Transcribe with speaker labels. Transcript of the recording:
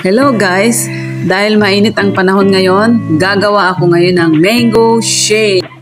Speaker 1: Hello guys! Dahil mainit ang panahon ngayon, gagawa ako ngayon ng mango shake.